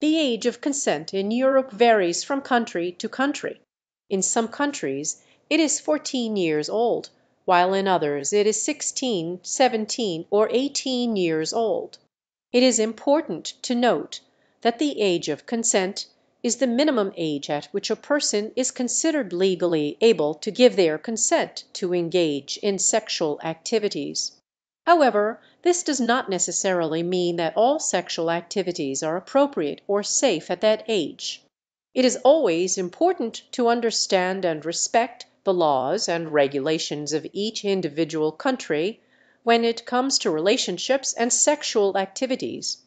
The age of consent in Europe varies from country to country. In some countries it is fourteen years old, while in others it is sixteen, seventeen, or eighteen years old. It is important to note that the age of consent is the minimum age at which a person is considered legally able to give their consent to engage in sexual activities. However, this does not necessarily mean that all sexual activities are appropriate or safe at that age. It is always important to understand and respect the laws and regulations of each individual country when it comes to relationships and sexual activities.